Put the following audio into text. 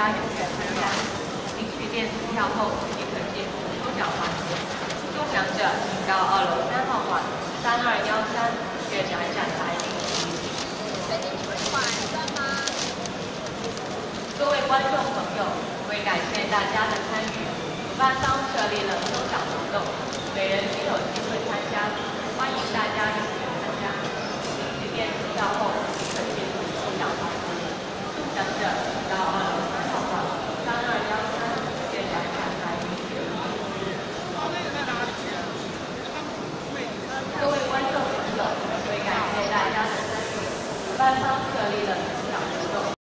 家有权参加。领取电子票后，即可进入抽奖环节。中奖者请到二楼三号馆三二幺三月展展台领取。各位观众朋友，为感谢大家的参与，主办方设立了抽奖活动，每人均有机会参加，欢迎大家踊跃参加。领取电子票后。班方设立的培养活动。